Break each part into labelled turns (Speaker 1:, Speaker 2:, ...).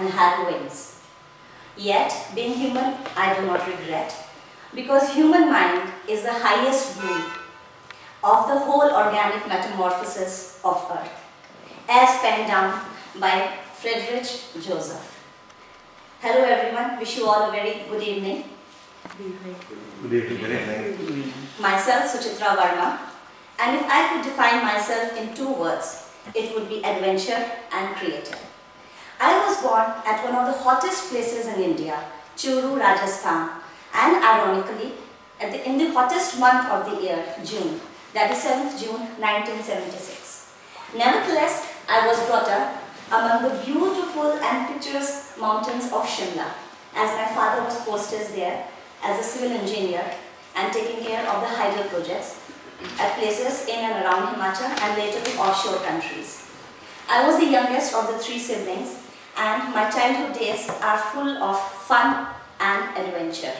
Speaker 1: and had wings. Yet, being human, I do not regret, because human mind is the highest boon of the whole organic metamorphosis of earth, as penned down by Frederick Joseph. Hello everyone, wish you all a very good evening.
Speaker 2: Good evening. Good evening.
Speaker 1: Myself, Suchitra Verma, and if I could define myself in two words, it would be adventure and creative. I was born at one of the hottest places in India, Churu, Rajasthan, and ironically, the, in the hottest month of the year, June, that is 7th June 1976. Nevertheless, I was brought up among the beautiful and picturesque mountains of Shimla, as my father was posted there as a civil engineer and taking care of the hydro projects at places in and around Himachal and later the offshore countries. I was the youngest of the three siblings and my childhood days are full of fun and adventure.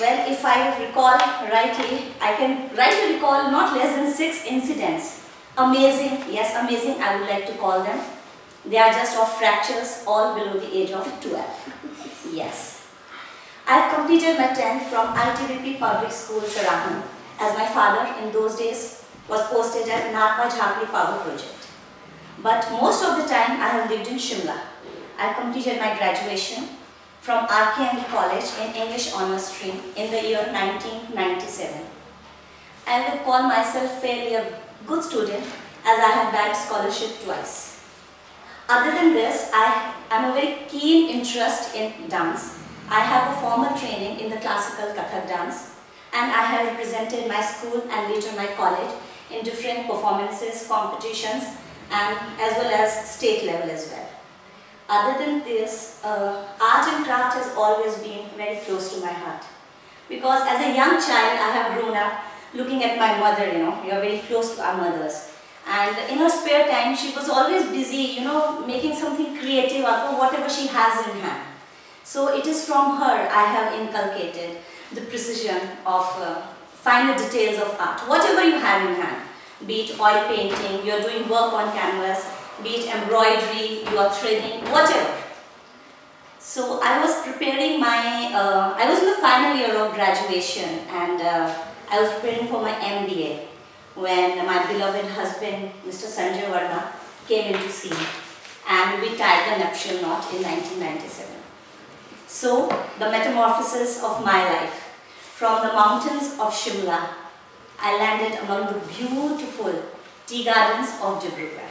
Speaker 1: Well, if I recall rightly, I can rightly recall not less than six incidents. Amazing, yes, amazing, I would like to call them. They are just of fractures, all below the age of 12. Yes. I have completed my 10th from ITBP Public School, Sarahan, as my father in those days was posted at Nathpa Jhakri Power Project. But most of the time I have lived in Shimla. I completed my graduation from RKM College in English Honours Stream in the year 1997. I would call myself fairly a good student as I have bagged scholarship twice. Other than this, I am a very keen interest in dance I have a formal training in the classical Kathak dance and I have represented my school and later my college in different performances, competitions and as well as state level as well. Other than this, uh, art and craft has always been very close to my heart. Because as a young child, I have grown up looking at my mother, you know, we are very close to our mothers. And in her spare time, she was always busy, you know, making something creative out of whatever she has in hand. So it is from her I have inculcated the precision of uh, finer details of art, whatever you have in hand, be it oil painting, you are doing work on canvas, be it embroidery, you are threading, whatever. So I was preparing my, uh, I was in the final year of graduation and uh, I was preparing for my MBA when my beloved husband, Mr. Sanjay Verma, came in to see me and we tied the nuptial knot in 1997. So, the metamorphosis of my life. From the mountains of Shimla, I landed among the beautiful tea gardens of Dibrugarh.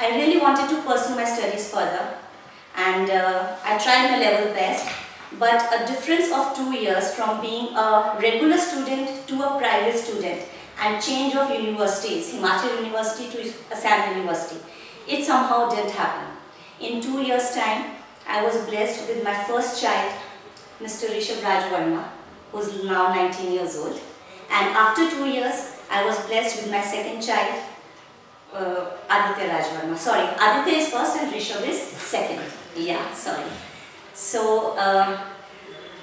Speaker 1: I really wanted to pursue my studies further and uh, I tried my level best but a difference of two years from being a regular student to a private student and change of universities, Himachal University to Assam University, it somehow didn't happen. In two years time, I was blessed with my first child, Mr. Rishabh Rajwarma, who's now 19 years old. And after two years, I was blessed with my second child, uh, Aditya Rajwarma. Sorry, Aditya is first and Rishabh is second. Yeah, sorry. So, uh,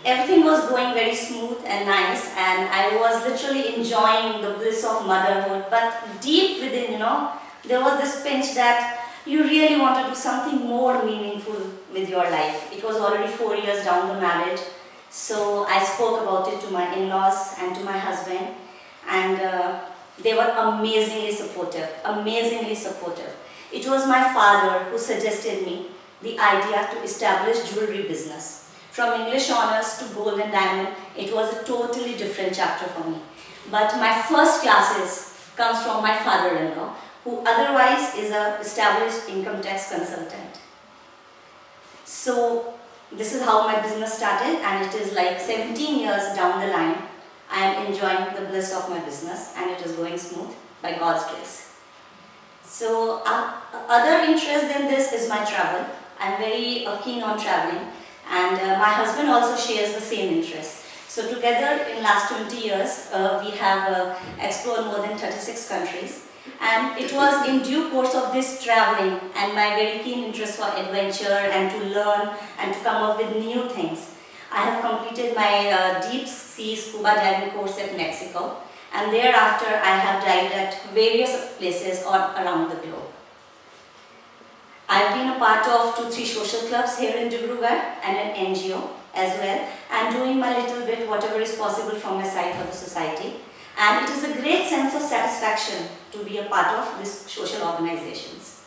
Speaker 1: everything was going very smooth and nice and I was literally enjoying the bliss of motherhood. But deep within, you know, there was this pinch that you really want to do something more meaningful with your life. It was already four years down the marriage. So I spoke about it to my in-laws and to my husband and uh, they were amazingly supportive, amazingly supportive. It was my father who suggested me the idea to establish jewelry business. From English honors to gold and diamond, it was a totally different chapter for me. But my first classes comes from my father-in-law who otherwise is a established income tax consultant. So this is how my business started and it is like 17 years down the line I am enjoying the bliss of my business and it is going smooth by God's grace. So uh, other interest than this is my travel. I am very uh, keen on traveling and uh, my husband also shares the same interest. So together in last 20 years uh, we have uh, explored more than 36 countries and it was in due course of this traveling and my very keen interest for adventure and to learn and to come up with new things. I have completed my uh, deep sea scuba diving course at Mexico and thereafter I have dived at various places all around the globe. I've been a part of two, three social clubs here in Dibrugarh and an NGO as well and doing my little bit whatever is possible from my side for the society. And it is a great sense of satisfaction to be a part of these social organizations.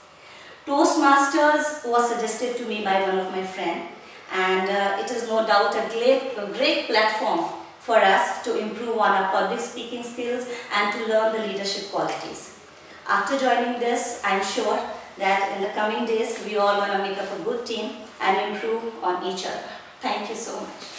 Speaker 1: Toastmasters was suggested to me by one of my friends and uh, it is no doubt a great, a great platform for us to improve on our public speaking skills and to learn the leadership qualities. After joining this, I'm sure that in the coming days, we all want to make up a good team and improve on each other. Thank you so much.